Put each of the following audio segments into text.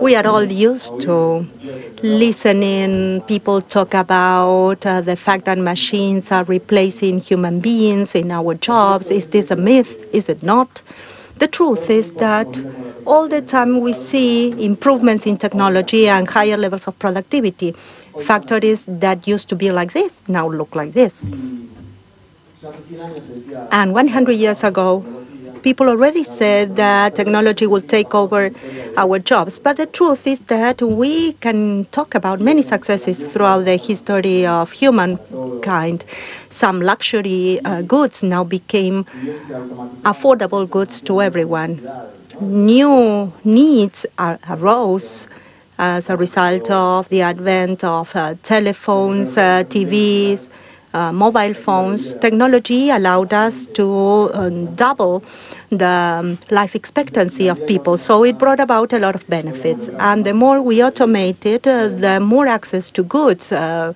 We are all used to listening people talk about uh, the fact that machines are replacing human beings in our jobs. Is this a myth? Is it not? The truth is that all the time we see improvements in technology and higher levels of productivity. Factories that used to be like this now look like this. And 100 years ago, people already said that technology will take over our jobs. But the truth is that we can talk about many successes throughout the history of humankind. Some luxury uh, goods now became affordable goods to everyone. New needs are, arose as a result of the advent of uh, telephones, uh, TVs, uh, mobile phones, technology allowed us to um, double the um, life expectancy of people. So it brought about a lot of benefits. And the more we automated, uh, the more access to goods uh,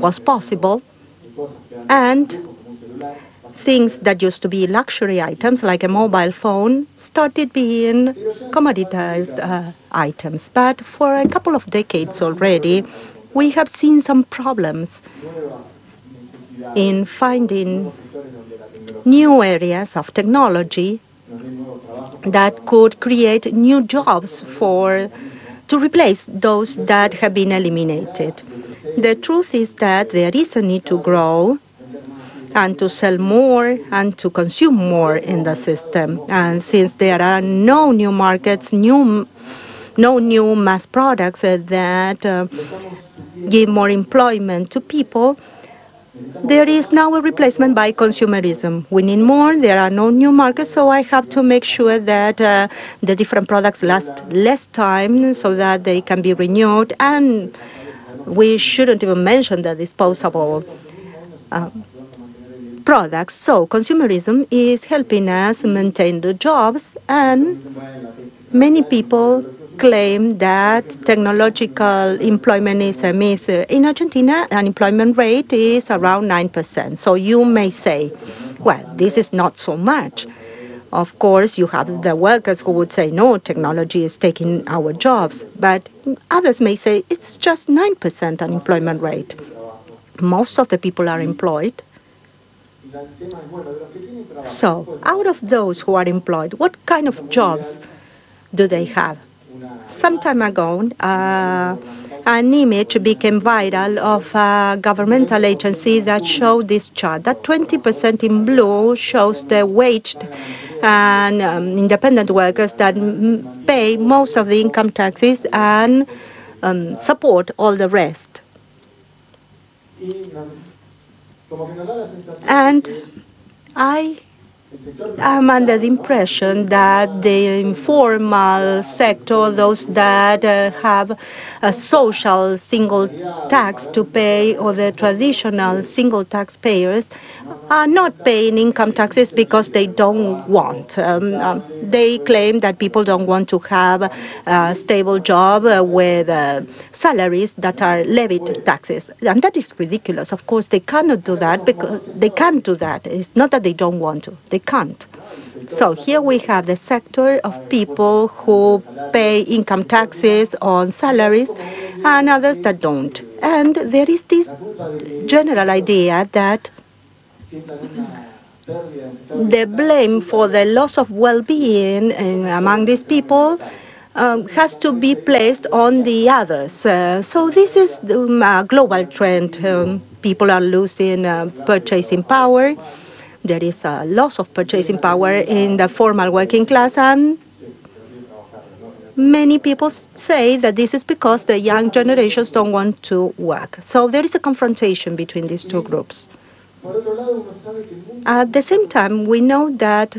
was possible. And things that used to be luxury items, like a mobile phone, started being commoditized uh, items. But for a couple of decades already, we have seen some problems in finding new areas of technology that could create new jobs for to replace those that have been eliminated. The truth is that there is a need to grow and to sell more and to consume more in the system. And since there are no new markets, new no new mass products that uh, give more employment to people, there is now a replacement by consumerism. We need more, there are no new markets, so I have to make sure that uh, the different products last less time so that they can be renewed. And we shouldn't even mention the disposable uh, products. So consumerism is helping us maintain the jobs, and many people claim that technological employment is uh, a myth. Uh, in Argentina, unemployment rate is around 9%. So you may say, well, this is not so much. Of course, you have the workers who would say, no, technology is taking our jobs. But others may say, it's just 9% unemployment rate. Most of the people are employed. So, out of those who are employed, what kind of jobs do they have? Some time ago, uh, an image became viral of a governmental agency that showed this chart. That 20% in blue shows the waged and um, independent workers that pay most of the income taxes and um, support all the rest. And I I'm under the impression that the informal sector, those that uh, have a social single tax to pay, or the traditional single taxpayers, are not paying income taxes because they don't want. Um, um, they claim that people don't want to have a stable job uh, with uh, salaries that are levied taxes. And that is ridiculous. Of course, they cannot do that because they can't do that. It's not that they don't want to, they can't. So here we have the sector of people who pay income taxes on salaries and others that don't. And there is this general idea that the blame for the loss of well-being among these people um, has to be placed on the others. Uh, so this is um, a global trend. Um, people are losing uh, purchasing power. There is a loss of purchasing power in the formal working class, and many people say that this is because the young generations don't want to work. So there is a confrontation between these two groups. At the same time, we know that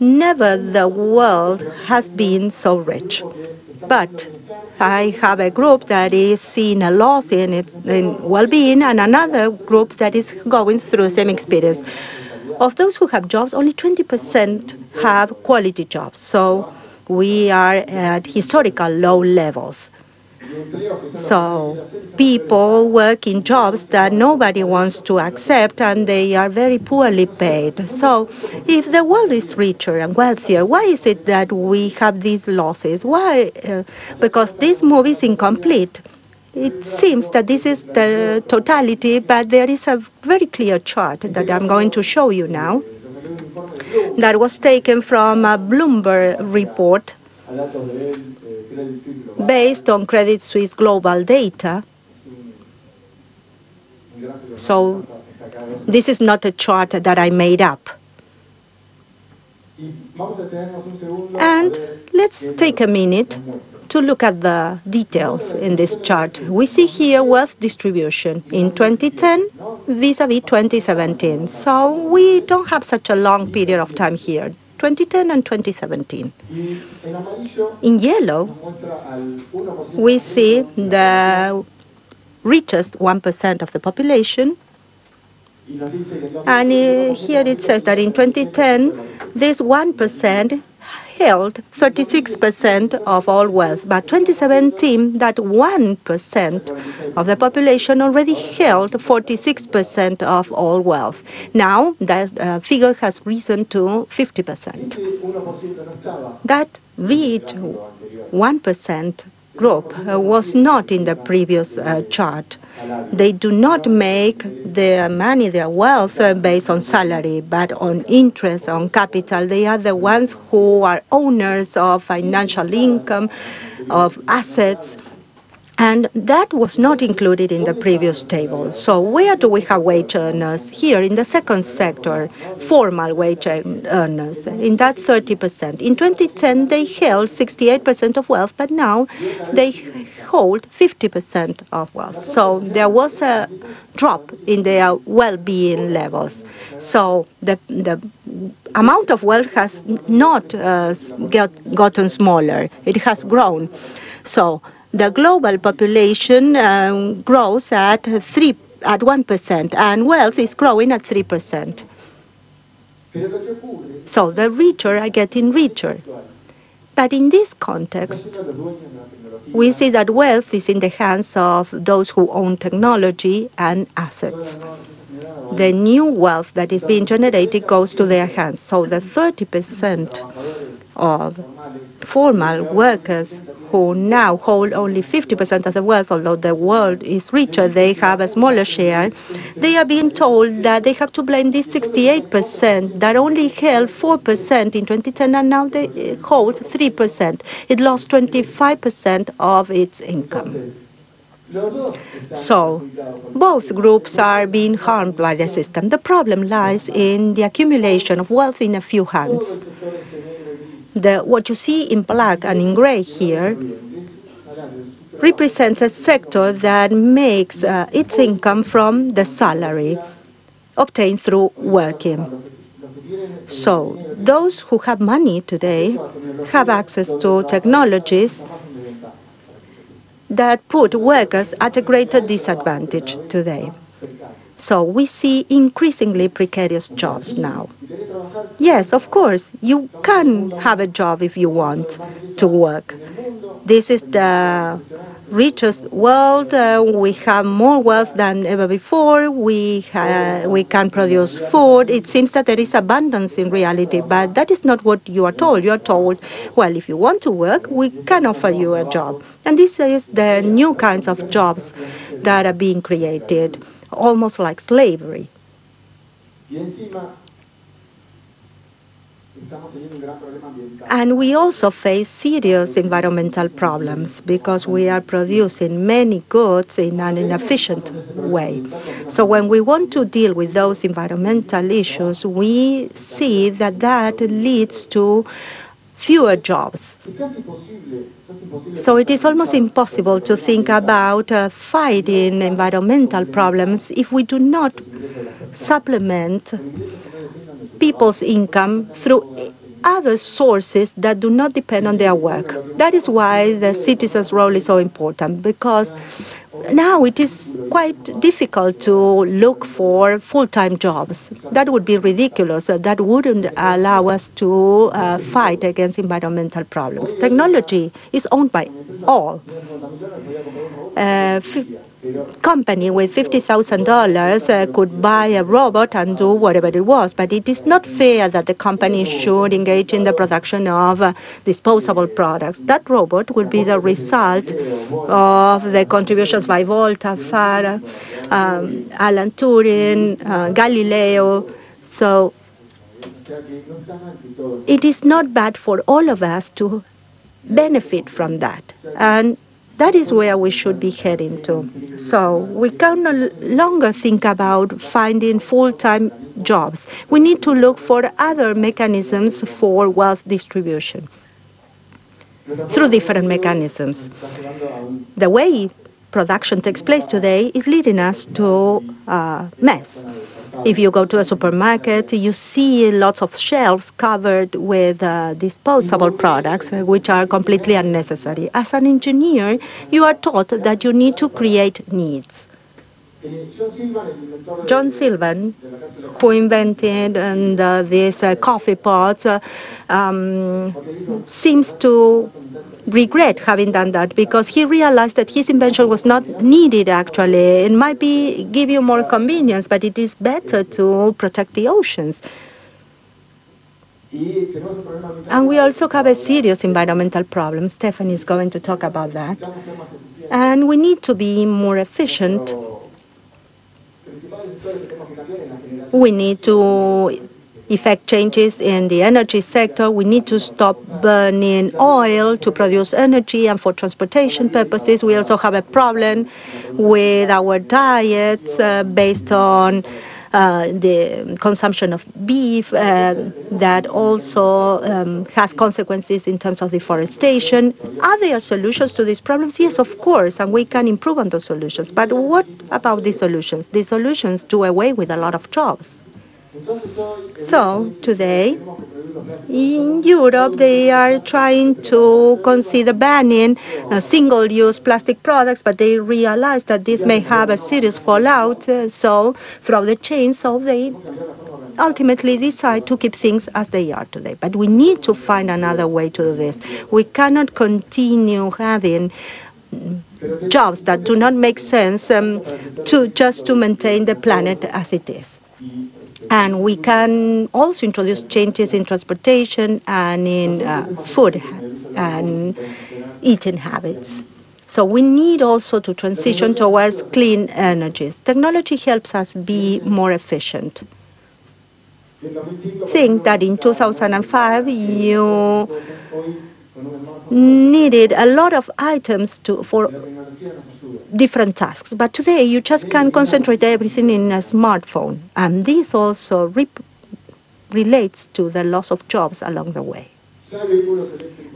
never the world has been so rich. But I have a group that is seeing a loss in its in well-being, and another group that is going through the same experience. Of those who have jobs, only 20% have quality jobs. So we are at historical low levels. So people work in jobs that nobody wants to accept and they are very poorly paid. So if the world is richer and wealthier, why is it that we have these losses? Why? Uh, because this move is incomplete. It seems that this is the totality, but there is a very clear chart that I'm going to show you now that was taken from a Bloomberg report based on Credit Suisse global data. So this is not a chart that I made up. And let's take a minute to look at the details in this chart. We see here wealth distribution in 2010 vis-à-vis 2017. So we don't have such a long period of time here. 2010 and 2017. In yellow, we see the richest 1% of the population. And here it says that in 2010, this 1% held 36% of all wealth. By 2017, that 1% of the population already held 46% of all wealth. Now, that uh, figure has risen to 50%. That reached 1% group uh, was not in the previous uh, chart. They do not make their money, their wealth uh, based on salary, but on interest, on capital. They are the ones who are owners of financial income, of assets, and that was not included in the previous table. So where do we have wage earners? Here in the second sector, formal wage earners, in that 30%. In 2010, they held 68% of wealth, but now they hold 50% of wealth. So there was a drop in their well-being levels. So the, the amount of wealth has not uh, get, gotten smaller. It has grown. So the global population um, grows at three at one percent, and wealth is growing at three percent. So the richer are getting richer. But in this context, we see that wealth is in the hands of those who own technology and assets. The new wealth that is being generated goes to their hands. So the 30% of formal workers who now hold only 50% of the wealth, although the world is richer, they have a smaller share. They are being told that they have to blame this 68% that only held 4% in 2010 and now they hold 3%. It lost 25% of its income. So, both groups are being harmed by the system. The problem lies in the accumulation of wealth in a few hands. The, what you see in black and in gray here represents a sector that makes uh, its income from the salary obtained through working. So those who have money today have access to technologies that put workers at a greater disadvantage today. So we see increasingly precarious jobs now. Yes, of course, you can have a job if you want to work. This is the richest world. Uh, we have more wealth than ever before. We, we can produce food. It seems that there is abundance in reality, but that is not what you are told. You are told, well, if you want to work, we can offer you a job. And this is the new kinds of jobs that are being created almost like slavery. And we also face serious environmental problems because we are producing many goods in an inefficient way. So when we want to deal with those environmental issues, we see that that leads to fewer jobs. So it is almost impossible to think about uh, fighting environmental problems if we do not supplement people's income through other sources that do not depend on their work. That is why the citizen's role is so important because now it is quite difficult to look for full-time jobs. That would be ridiculous. That wouldn't allow us to uh, fight against environmental problems. Technology is owned by all. Uh, company with $50,000 uh, could buy a robot and do whatever it was. But it is not fair that the company should engage in the production of uh, disposable products. That robot will be the result of the contributions by Volta, Farah, um, Alan Turing, uh, Galileo. So it is not bad for all of us to benefit from that. And that is where we should be heading to. So we can no longer think about finding full-time jobs. We need to look for other mechanisms for wealth distribution through different mechanisms. The way production takes place today is leading us to uh, a mess. If you go to a supermarket, you see lots of shelves covered with uh, disposable products, uh, which are completely unnecessary. As an engineer, you are taught that you need to create needs. John Sylvan, who invented and, uh, uh, coffee pots, uh, um, seems to regret having done that because he realized that his invention was not needed actually. It might be give you more convenience, but it is better to protect the oceans. And we also have a serious environmental problem. Stephanie is going to talk about that. And we need to be more efficient. We need to effect changes in the energy sector. We need to stop burning oil to produce energy and for transportation purposes. We also have a problem with our diets uh, based on the consumption of beef uh, that also um, has consequences in terms of deforestation. Are there solutions to these problems? Yes, of course, and we can improve on those solutions. But what about these solutions? These solutions do away with a lot of jobs. So today, in Europe, they are trying to consider banning uh, single-use plastic products, but they realize that this may have a serious fallout. Uh, so throughout the chain, so they ultimately decide to keep things as they are today. But we need to find another way to do this. We cannot continue having jobs that do not make sense um, to just to maintain the planet as it is. And we can also introduce changes in transportation and in uh, food and eating habits. So we need also to transition towards clean energies. Technology helps us be more efficient. Think that in 2005 you needed a lot of items to, for different tasks. But today you just can concentrate everything in a smartphone. And this also relates to the loss of jobs along the way.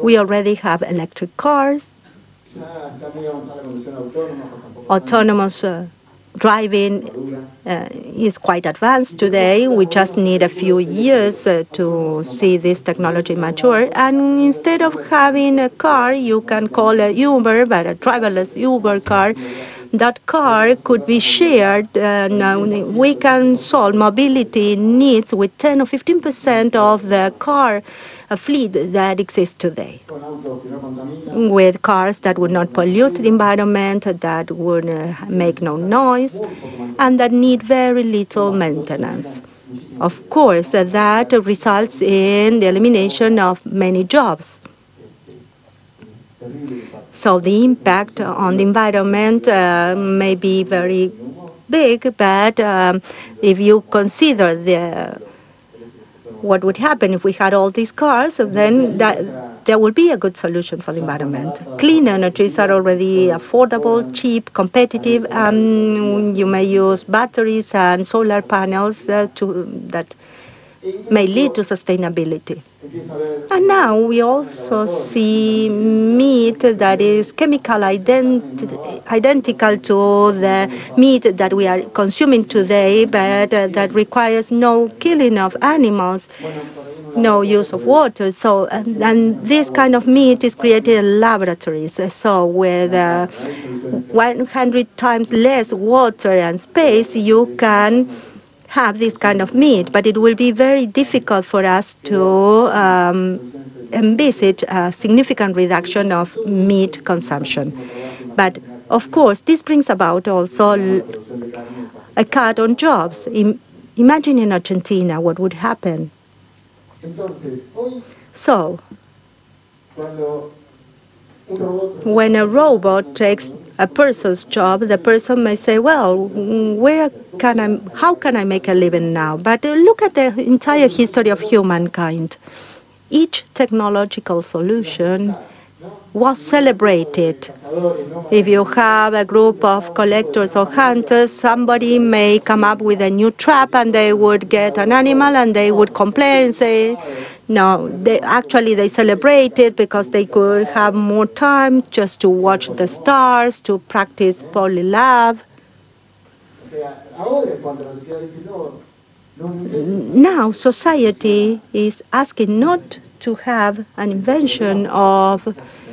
We already have electric cars, autonomous uh, driving uh, is quite advanced today. We just need a few years uh, to see this technology mature. And instead of having a car, you can call a Uber, but a driverless Uber car. That car could be shared, and we can solve mobility needs with 10 or 15 percent of the car a fleet that exists today with cars that would not pollute the environment, that would uh, make no noise, and that need very little maintenance. Of course, that results in the elimination of many jobs. So the impact on the environment uh, may be very big, but um, if you consider the what would happen if we had all these cars, then that, there would be a good solution for the environment. Clean energies are already affordable, cheap, competitive, and you may use batteries and solar panels uh, to, that may lead to sustainability. And now we also see meat that is chemical ident identical to the meat that we are consuming today, but uh, that requires no killing of animals. no use of water. So, and, and this kind of meat is created in laboratories. So, with uh, 100 times less water and space, you can have this kind of meat. But it will be very difficult for us to um, envisage a significant reduction of meat consumption. But of course, this brings about also a cut on jobs. Imagine in Argentina what would happen. So, when a robot takes a person's job, the person may say, well, where can I, how can I make a living now? But uh, look at the entire history of humankind. Each technological solution was celebrated. If you have a group of collectors or hunters, somebody may come up with a new trap and they would get an animal and they would complain say, no, they actually they celebrated because they could have more time just to watch the stars, to practice polylove. Now society is asking not to have an invention of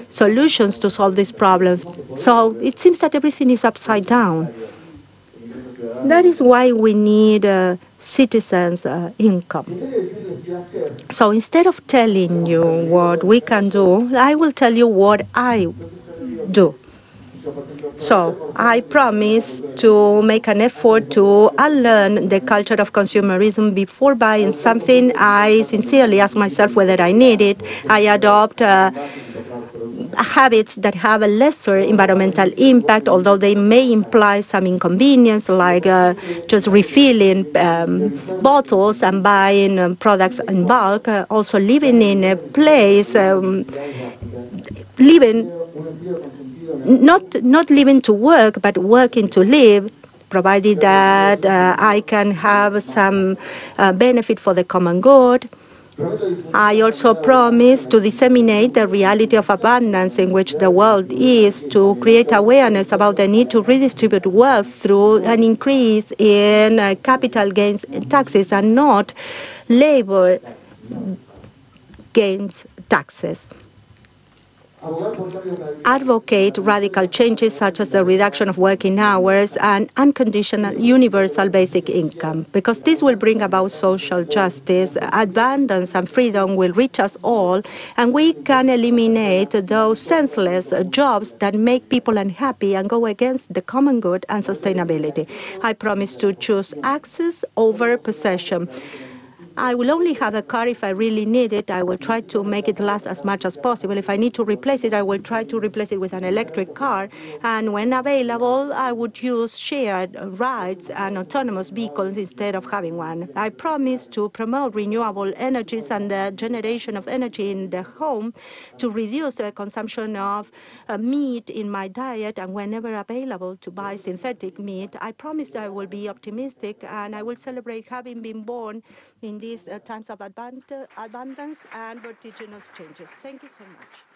solutions to solve these problems. So it seems that everything is upside down. That is why we need uh, citizens' uh, income. So instead of telling you what we can do, I will tell you what I do. So I promise to make an effort to unlearn the culture of consumerism before buying something. I sincerely ask myself whether I need it. I adopt uh, habits that have a lesser environmental impact, although they may imply some inconvenience, like uh, just refilling um, bottles and buying um, products in bulk. Uh, also, living in a place, um, living not not living to work, but working to live, provided that uh, I can have some uh, benefit for the common good. I also promise to disseminate the reality of abundance in which the world is, to create awareness about the need to redistribute wealth through an increase in uh, capital gains taxes and not labor gains taxes advocate radical changes such as the reduction of working hours and unconditional universal basic income, because this will bring about social justice, abundance and freedom will reach us all, and we can eliminate those senseless jobs that make people unhappy and go against the common good and sustainability. I promise to choose access over possession. I will only have a car if I really need it. I will try to make it last as much as possible. If I need to replace it, I will try to replace it with an electric car. And when available, I would use shared rides and autonomous vehicles instead of having one. I promise to promote renewable energies and the generation of energy in the home to reduce the consumption of uh, meat in my diet and whenever available to buy synthetic meat. I promise I will be optimistic and I will celebrate having been born in these uh, times of abundance and vertiginous changes. Thank you so much.